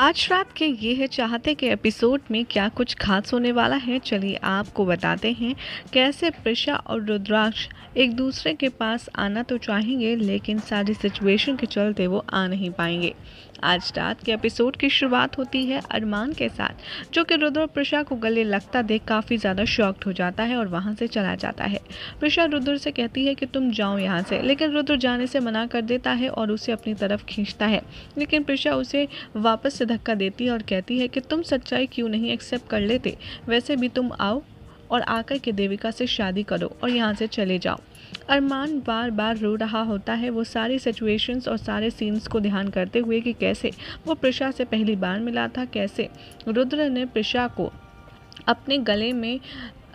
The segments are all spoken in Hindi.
आज रात के ये है, चाहते के एपिसोड में क्या कुछ खास होने वाला है, चलिए आपको बताते हैं कैसे प्रशा और रुद्राक्ष एक दूसरे के पास आना तो चाहेंगे, लेकिन सारी सिचुएशन के चलते वो आ नहीं पाएँगे। आज रात के एपिसोड की शुरुआत होती है अरमान के साथ, जो कि रुद्र और प्रशा को गले लगता देख काफ़ी ज़्यादा शॉक्ड हो जाता है और वहाँ से चला जाता है। प्रशा रुद्र से कहती है कि तुम जाओ यहाँ से, लेकिन रुद्र जाने से मना कर देता है और उसे अपनी तरफ़ खींचता है। लेकिन प्रिशा उसे वापस से धक्का देती है और कहती है कि तुम सच्चाई क्यों नहीं एक्सेप्ट कर लेते? वैसे भी तुम आओ और आकर के देविका से शादी करो और यहाँ से चले जाओ। अरमान बार बार रो रहा होता है। वो सारी सिचुएशंस और सारे सीन्स को ध्यान करते हुए कि कैसे वो प्रशा से पहली बार मिला था, कैसे रुद्र ने प्रशा को अपने गले में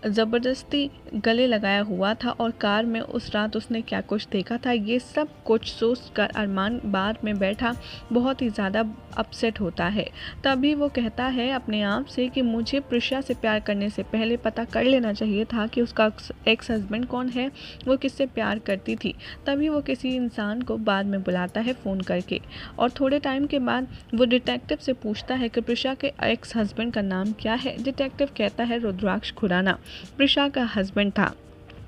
ज़बरदस्ती गले लगाया हुआ था और कार में उस रात उसने क्या कुछ देखा था, ये सब कुछ सोच कर अरमान बार में बैठा, बहुत ही ज़्यादा अपसेट होता है। तभी वो कहता है अपने आप से कि मुझे प्रशा से प्यार करने से पहले पता कर लेना चाहिए था कि उसका एक्स हस्बैंड कौन है, वो किससे प्यार करती थी। तभी वो किसी इंसान को बाद में बुलाता है फ़ोन करके और थोड़े टाइम के बाद वो डिटेक्टिव से पूछता है कि प्रिशा के एक्स हस्बैंड का नाम क्या है। डिटेक्टिव कहता है, रुद्राक्ष खुराना। प्रिशा का हस्बैंड था।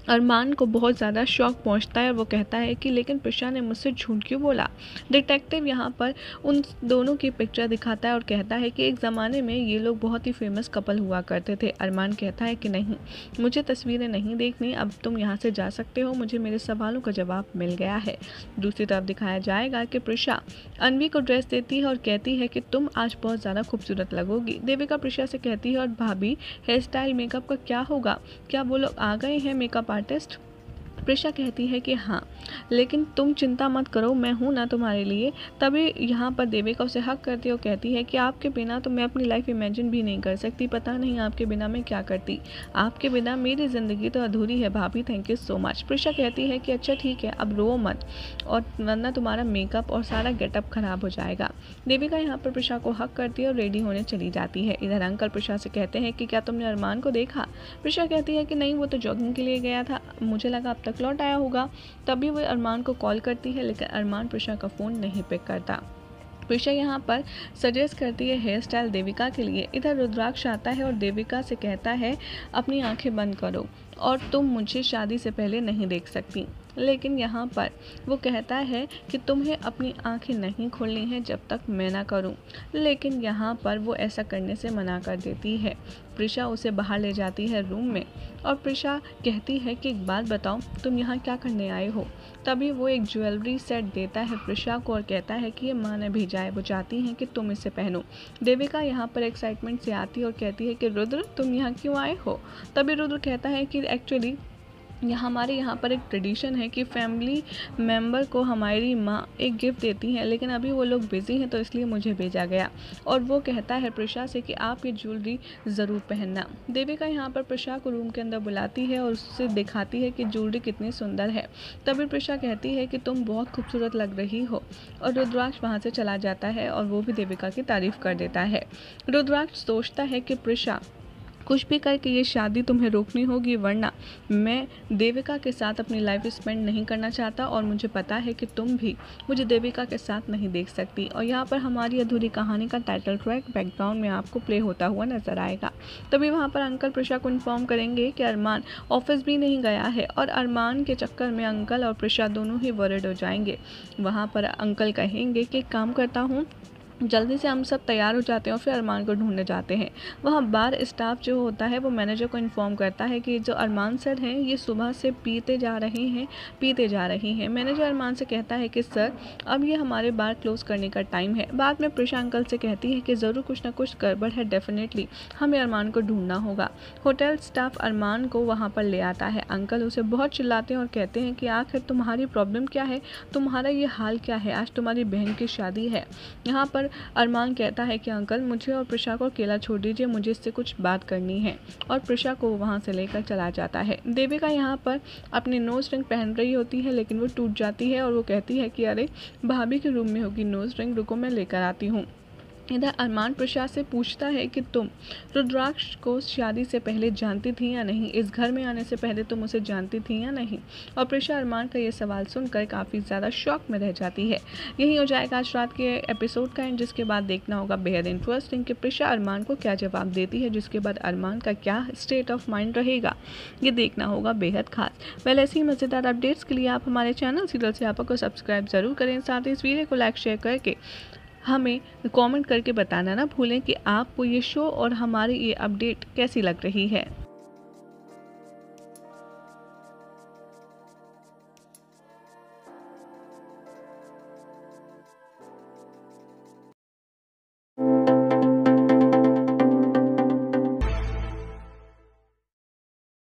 अरमान को बहुत ज़्यादा शौक पहुँचता है और वो कहता है कि, लेकिन प्रिशा ने मुझसे झूठ क्यों बोला? डिटेक्टिव यहाँ पर उन दोनों की पिक्चर दिखाता है और कहता है कि, एक ज़माने में ये लोग बहुत ही फ़ेमस कपल हुआ करते थे। अरमान कहता है कि, नहीं, मुझे तस्वीरें नहीं देखनी, अब तुम यहाँ से जा सकते हो, मुझे मेरे सवालों का जवाब मिल गया है। दूसरी तरफ़ दिखाया जाएगा कि प्रिशा अनवी को ड्रेस देती है और कहती है कि, तुम आज बहुत ज़्यादा खूबसूरत लगोगी। देविका प्रिशा से कहती है, और भाभी हेयर स्टाइल मेकअप का क्या होगा? क्या वो लोग आ गए हैं मेकअप artist. प्रिशा कहती है कि हाँ लेकिन तुम चिंता मत करो, मैं हूँ ना तुम्हारे लिए। तभी यहाँ पर देविका उसे हक करती और कहती है कि आपके बिना तो मैं अपनी लाइफ इमेजिन भी नहीं कर सकती, पता नहीं आपके बिना मैं क्या करती। आपके बिना मेरी ज़िंदगी तो अधूरी है भाभी thank you so much Prisha कहती है कि अच्छा ठीक है, अब रो मत, और वरना तुम्हारा मेकअप और सारा गेटअप ख़राब हो जाएगा। देविका यहाँ पर प्रिशा को हक करती है और रेडी होने चली जाती है। इधर अंकल प्रिशा से कहते हैं कि क्या तुमने अरमान को देखा? प्रिशा कहती है कि नहीं, वो तो जॉगिंग के लिए गया था। मुझे लगा अब तक लौट आया होगा, तभी वह अरमान को कॉल करती है, लेकिन अरमान प्रशा का फ़ोन नहीं पिक करता। प्रिशा यहाँ पर सजेस्ट करती है हेयर स्टाइल देविका के लिए। इधर रुद्राक्ष आता है और देविका से कहता है, अपनी आँखें बंद करो। और तुम मुझे शादी से पहले नहीं देख सकती। लेकिन यहाँ पर वो कहता है कि तुम्हें अपनी आँखें नहीं खोलनी है जब तक मैं ना करूँ। लेकिन यहाँ पर वो ऐसा करने से मना कर देती है। प्रिशा उसे बाहर ले जाती है रूम में और प्रिशा कहती है कि एक बात बताओ, तुम यहाँ क्या करने आए हो? तभी वो एक ज्वेलरी सेट देता है प्रिशा को और कहता है कि ये माँ ने भेजा है वो चाहती हैं कि तुम इसे पहनो। देविका यहाँ पर एक्साइटमेंट से आती है और कहती है कि रुद्र, तुम यहाँ क्यों आए हो? तभी रुद्र कहता है कि एक्चुअली यहाँ हमारे यहाँ पर एक ट्रेडिशन है कि फैमिली मेंबर को हमारी माँ एक गिफ्ट देती हैं, लेकिन अभी वो लोग बिज़ी हैं तो इसलिए मुझे भेजा गया। और वो कहता है प्रशा से कि आप ये ज्वेलरी ज़रूर पहनना। देविका यहाँ पर प्रशा को रूम के अंदर बुलाती है और उससे दिखाती है कि ज्वेलरी कितनी सुंदर है। तभी प्रशा कहती है कि तुम बहुत खूबसूरत लग रही हो। और रुद्राक्ष वहाँ से चला जाता है और वो भी देविका की तारीफ़ कर देता है। रुद्राक्ष सोचता है कि प्रशा कुछ भी करके ये शादी तुम्हें रोकनी होगी, वरना मैं देविका के साथ अपनी लाइफ स्पेंड नहीं करना चाहता और मुझे पता है कि तुम भी मुझे देविका के साथ नहीं देख सकती। और यहाँ पर हमारी अधूरी कहानी का टाइटल ट्रैक बैकग्राउंड में आपको प्ले होता हुआ नज़र आएगा। तभी वहाँ पर अंकल प्रशा को इन्फॉर्म करेंगे कि अरमान ऑफ़िस भी नहीं गया है और अरमान के चक्कर में अंकल और प्रशा दोनों ही वर्ड हो जाएँगे। वहाँ पर अंकल कहेंगे कि काम करता हूँ जल्दी से हम सब तैयार हो जाते हैं और फिर अरमान को ढूँढने जाते हैं। वहाँ बार स्टाफ जो होता है, वो मैनेजर को इन्फॉर्म करता है कि जो अरमान सर हैं, ये सुबह से पीते जा रहे हैं, पीते जा रही हैं। मैनेजर अरमान से कहता है कि, सर, अब ये हमारे बार क्लोज करने का टाइम है। बाद में प्रिशा अंकल से कहती है कि, ज़रूर कुछ ना कुछ गड़बड़ है, डेफिनेटली हमें अरमान को ढूंढना होगा। होटल स्टाफ अरमान को वहाँ पर ले आता है। अंकल उसे बहुत चिल्लाते हैं और कहते हैं कि, आखिर तुम्हारी प्रॉब्लम क्या है? तुम्हारा ये हाल क्या है? आज तुम्हारी बहन की शादी है। यहाँ पर अरमान कहता है कि, अंकल, मुझे और प्रशा को अकेला छोड़ दीजिए, मुझे इससे कुछ बात करनी है। और प्रशा को वहाँ से लेकर चला जाता है। देविका यहाँ पर अपनी नोज़ रिंग पहन रही होती है, लेकिन वो टूट जाती है और वो कहती है कि, अरे, भाभी के रूम में होगी नोज़ रिंग रुको, मैं लेकर आती हूँ। इधर अरमान प्रसाद से पूछता है कि तुम रुद्राक्ष को शादी से पहले जानती थी या नहीं? इस घर में आने से पहले तुम उसे जानती थी या नहीं? और प्रिशा अरमान का ये सवाल सुनकर काफ़ी ज़्यादा शौक में रह जाती है। यही हो जाएगा आज रात के एपिसोड का एंड जिसके बाद देखना होगा बेहद इंटरेस्टिंग कि प्रिशा अरमान को क्या जवाब देती है, जिसके बाद अरमान का क्या स्टेट ऑफ़ माइंड रहेगा। ये देखना होगा बेहद खास। पहले ऐसी मज़ेदार अपडेट्स के लिए आप हमारे चैनल सीरियल से आपको सब्सक्राइब ज़रूर करें। साथ ही इस वीडियो को लाइक शेयर करके हमें कमेंट करके बताना ना भूलें कि आपको ये शो और हमारी ये अपडेट कैसी लग रही है।